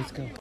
Let's go.